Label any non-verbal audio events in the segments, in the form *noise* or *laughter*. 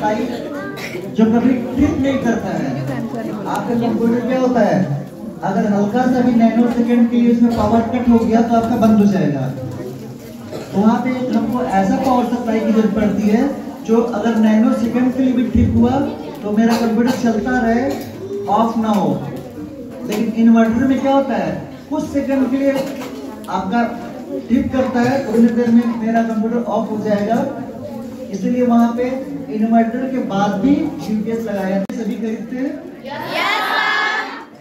Light जो कभी trip नहीं करता है आपका कंप्यूटर क्या होता है, अगर हल्का सा भी नैनो सेकंड के लिए उसमें पावर कट हो गया तो आपका बंद हो जाएगा। तो वहाँ पे हमको ऐसा पावर सप्लाई की ज़रूरत पड़ती है, जो अगर नैनो सेकंड के लिए भी ट्रिप हुआ तो मेरा कंप्यूटर चलता रहे ऑफ़ ना हो। लेकिन इन्वर्टर में क्या होता है, कुछ सेकंड के लिए आपका ट्रिप करता है थोड़ी देर में मेरा कंप्यूटर ऑफ़ हो जाएगा। इसलिए वहाँ पे इन्वर्टर के बाद भी यूपीएस लगाया सभी खरीदते हैं?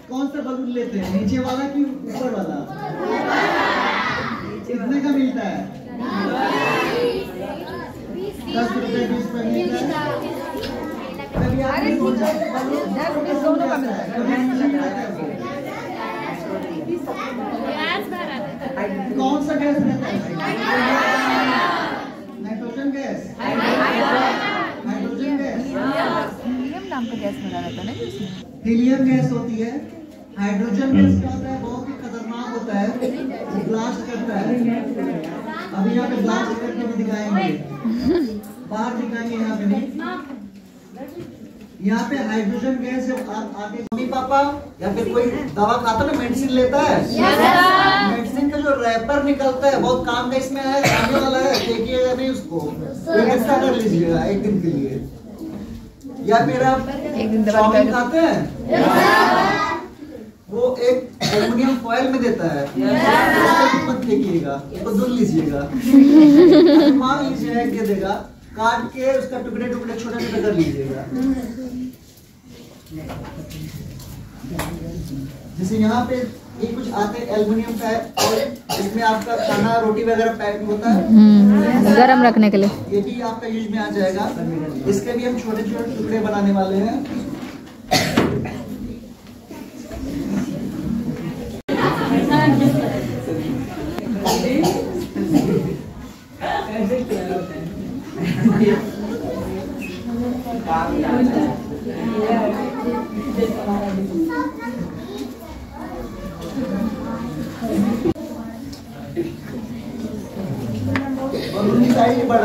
कौन सा बलून लेते हैं? नीचे वाला कि ऊपर वाला? कितने का मिलता है? दस रुपए बीस रुपए मिलता है। कभी आपने सोचा कि बलून दोनों का मिलता है। कभी नहीं मिलता है कौन सा गैस रहता है nitrogen gas hydrogen gas helium नाम का गैस भरा रहता है ना जी उसमें हीलियम गैस होती है हाइड्रोजन गैस क्या होता है? बहुत ही खतरनाक होता है वो ब्लास्ट करता है। अभी यहाँ पे ब्लास्ट करके भी दिखाएँगे। बाहर दिखाएँगे यहाँ पे भी। यहाँ पे हाइड्रोजन गैस आगे मम्मी पापा या फिर कोई दवा खाता ना? मेडिसिन लेता है? मेडिसिन का जो रैपर निकलता है बहुत काम का इसमें है आने वाला है। देखिएगा नहीं उसको। कर लीजिएगा एक दिन के लिए। या मेरा चाउमीन खाते हैं? वो एक एल्युमिनियम फॉयल में देता है। *laughs* उसको मत फेंकिएगा उसको धुल लीजिएगा। *laughs* मान लीजिए कि देगा काट के उसका टुकड़े टुकड़े छोटे छोटे कर लीजिएगा। *laughs* जैसे यहाँ पे ये कुछ आते हैं एल्युमिनियम का है और इसमें आपका खाना रोटी वगैरह पैक होता है। गरम रखने के लिए। ये भी आपका यूज़ में आ जाएगा। इसके भी हम छोटे छोटे टुकड़े बनाने वाले हैं। *laughs* और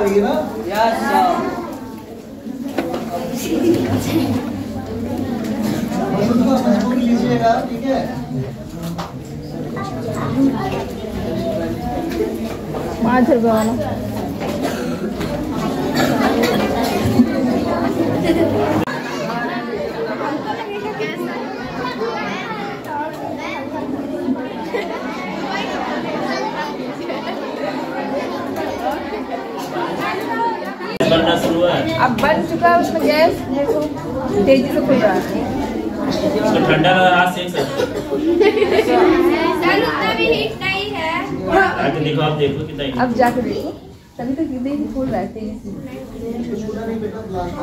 रही है ना? यस को मज़बूत लीजिएगा ठीक है? पाँच रुपये वाला बनना शुरू है अब बन चुका है उसमें गैस देखो तेज़ी से खुल रहा है। ठंडा लगा हाथ सेक सकते सर उतना भी हीट है। आगे देखो आप देखो कितना heat अब जाके देखो। तभी तक तेज़ी खुल रहा है तेज़ी से। छूना नहीं बेटा ब्लास्ट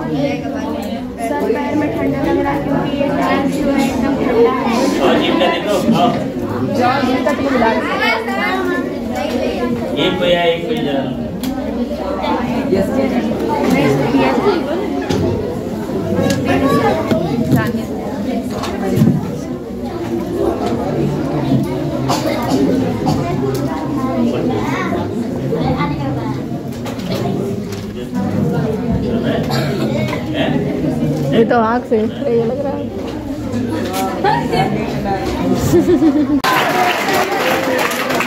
सर पैर में ठंडा लग रहा है क्योंकि ये जो है एकदम ठंडा है। तक मिला एक एक हैं? ये तो आँख से ये लग रहा है *laughs*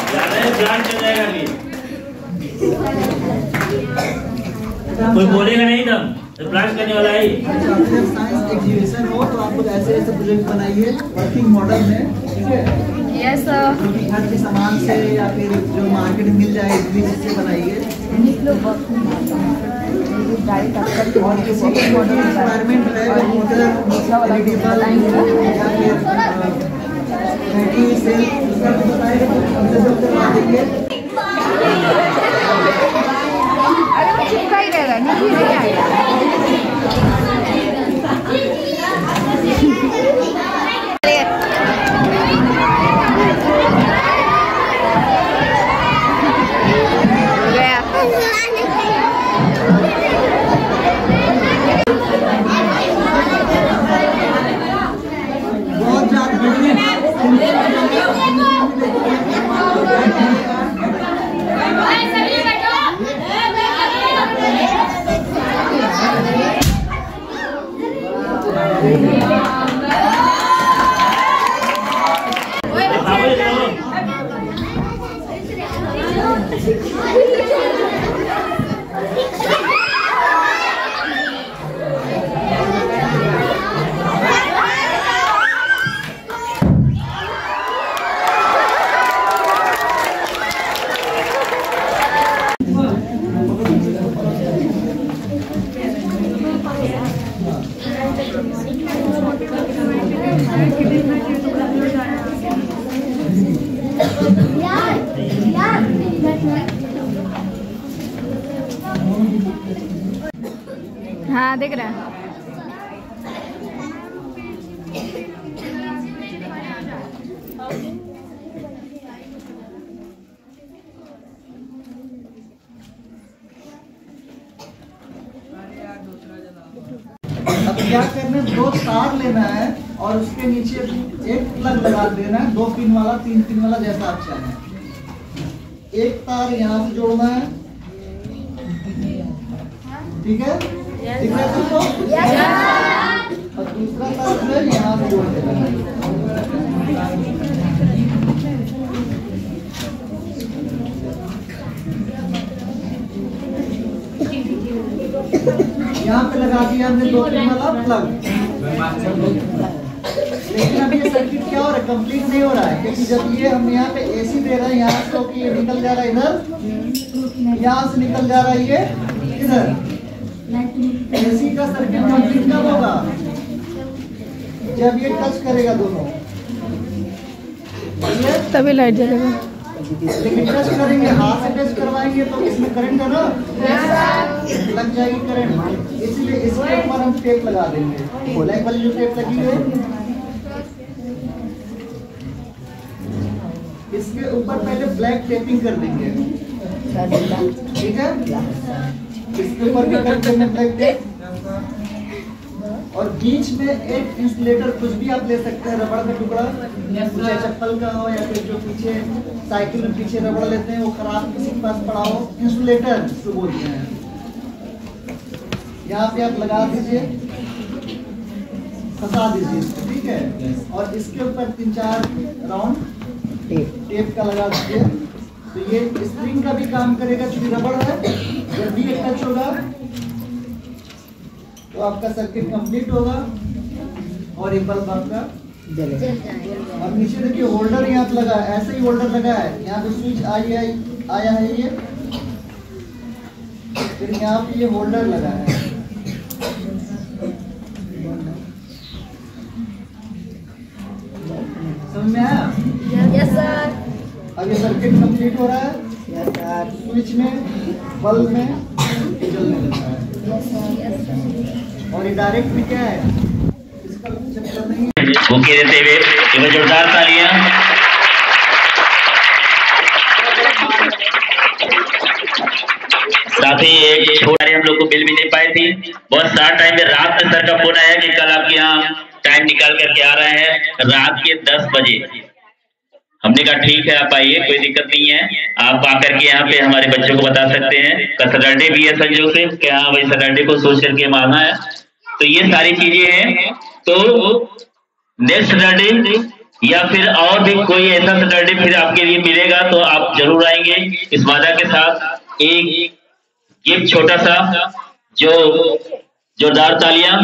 ज़्यादा है जान चल जाएगा अभी कोई बोलेगा नहीं तब। तो ब्लास्ट करने वाला है। जब साइंस एग्जीबिशन तो आप लोग ऐसे ऐसे प्रोजेक्ट बनाइए वर्किंग मॉडल में ठीक है यस जो घर के सामान से या। फिर जो मार्केट मिल जाए इतनी बनाइए और किसी भी मॉडल रिक्वायरमेंट है वो Amen. हाँ दिख रहा अब क्या करना है? दो तार लेना है और उसके नीचे एक प्लग लगा देना है। दो पिन वाला, तीन पिन वाला जैसा आप चाहें। एक तार यहाँ से जोड़ना है। ठीक है? यहाँ पे लगा दिया हमने दो तीन वाला प्लग लेकिन अभी ये सर्किट क्या हो रहा है? कंप्लीट नहीं हो रहा है, क्योंकि जब ये हम यहाँ पे एसी दे रहे हैं, यहाँ से तो ये निकल जा रहा है इधर, यहाँ से निकल जा रहा है ये इधर। एसी का सर्किट कंप्लीट कब होगा? जब ये टच करेगा दोनों। तभी लाइट जलेगा। लेकिन टच करेंगे हाथ से टच करवाएँगे तो इसमें करंट है ना? लग जाएगी करंट इसलिए इसके ऊपर हम टेप लगा देंगे। ब्लैक वाली जो टेप लगी है। इसके ऊपर पहले ब्लैक टेपिंग कर देंगे। ठीक है? इसके ऊपर भी कर देंगे ब्लैक टेप और बीच में एक इंसुलेटर कुछ भी आप ले सकते हैं रबड़ का टुकड़ा चाहे चप्पल का हो या फिर जो पीछे साइकिल में पीछे रबड़ लेते हैं वो खराब किसी के पास पड़ा हो इंसुलेटर जिसको बोलते हैं। यहाँ पे आप लगा दीजिए फंसा दीजिए इसको ठीक है? और इसके ऊपर तीन चार राउंड टेप का लगा दीजिए। तो ये स्प्रिंग का भी काम करेगा क्योंकि रबड़ है जब भी ये टच होगा तो आपका सर्किट कंप्लीट होगा और ये बल्ब आपका और नीचे देखिए होल्डर यहाँ पे लगा है। ऐसे ही होल्डर लगा है। यहाँ पे स्विच आई आई आया है ये। फिर यहाँ पे ये होल्डर लगा है। समझ में आया? अब ये सर्किट कंप्लीट हो रहा है। स्विच में बल्ब में। जलने लगा है और डायरेक्ट भी क्या है? बुके देते हुए जोरदार तालियाँ। साथ ही एक छोटा हम लोग को मिल भी नहीं पाई थी। बहुत सारा टाइम में रात में सर का फ़ोन आया कि कल आपके यहाँ टाइम निकाल करके आ रहे हैं। रात के दस बजे। हमने कहा, ठीक है, आप आइए, कोई दिक्कत नहीं है। आप आकर के यहाँ पे हमारे बच्चों को बता सकते हैं कल सैटरडे भी है संजोग से कि हाँ भाई सैटरडे को सोच करके मारना है। तो ये सारी चीज़ें हैं। तो नेक्स्ट सैटरडे या फिर और भी कोई ऐसा सैटरडे फिर आपके लिए मिलेगा तो आप ज़रूर आएँगे इस वादा के साथ। एक गिफ्ट छोटा सा, जो जोरदार तालियाँ,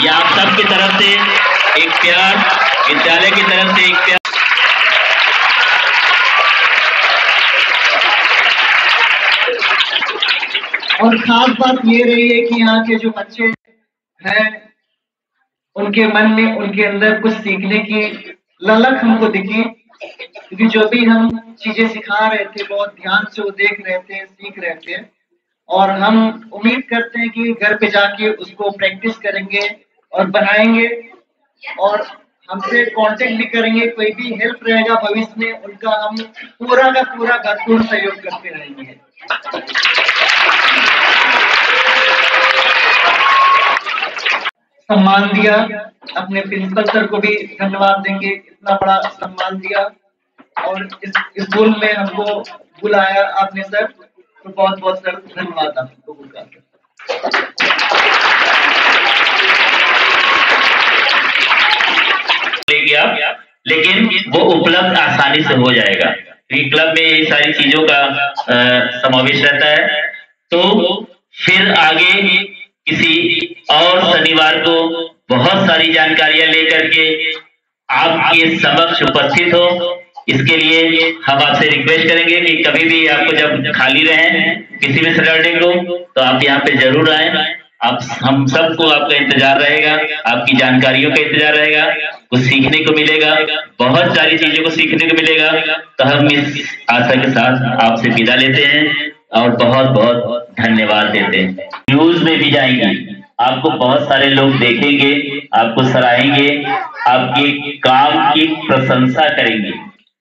ये आप सबकी तरफ़ से एक प्यार विद्यालय की तरफ़ से एक प्यार और खास बात ये रही है कि यहाँ के जो बच्चे हैं, उनके मन में, उनके अंदर कुछ सीखने की ललक हमको दिखी। क्योंकि जो भी हम चीज़ें सिखा रहे थे, बहुत ध्यान से वो देख रहे थे, सीख रहे थे। और हम उम्मीद करते हैं कि घर पे जाके उसको प्रैक्टिस करेंगे और बनाएँगे। और हमसे कांटेक्ट भी करेंगे, कोई भी हेल्प रहेगा भविष्य में, उनका हम पूरा का पूरा भरपूर सहयोग करते रहेंगे। सम्मान दिया, अपने प्रिंसिपल सर को भी धन्यवाद देंगे, इतना बड़ा सम्मान दिया। और इस स्कूल में हमको बुलाया आपने सर तो बहुत बहुत सर धन्यवाद आप लोगों का। लेकिन वो उपलब्ध आसानी से हो जाएगा। क्लब में ये सारी चीज़ों का समावेश रहता है। तो फिर आगे किसी और शनिवार को बहुत सारी जानकारियाँ लेकर के आपके समक्ष उपस्थित हो। इसके लिए हम आपसे रिक्वेस्ट करेंगे कि कभी भी आपको जब खाली रहे किसी भी सैटरडे को तो आप यहाँ पे ज़रूर आए। आप हम सबको आपका इंतज़ार रहेगा, आपकी जानकारियों का इंतज़ार रहेगा, कुछ सीखने को मिलेगा, बहुत सारी चीज़ों को सीखने को मिलेगा तो हम इस आशा के साथ आपसे विदा लेते हैं और बहुत बहुत धन्यवाद देते हैं। न्यूज़ में भी जाएँगे। आपको बहुत सारे लोग देखेंगे, आपको सराहेंगे, आपके काम की प्रशंसा करेंगे।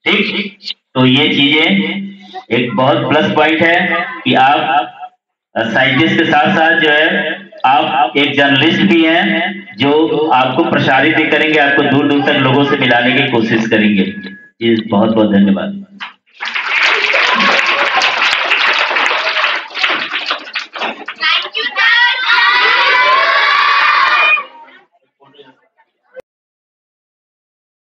ठीक? तो ये चीज़ें एक बहुत प्लस पॉइंट है कि आप साइंटिस्ट के साथ साथ जो है आप एक जर्नलिस्ट भी हैं जो आपको प्रसारित भी करेंगे, आपको दूर दूर तक लोगों से मिलाने की कोशिश करेंगे। बहुत बहुत धन्यवाद।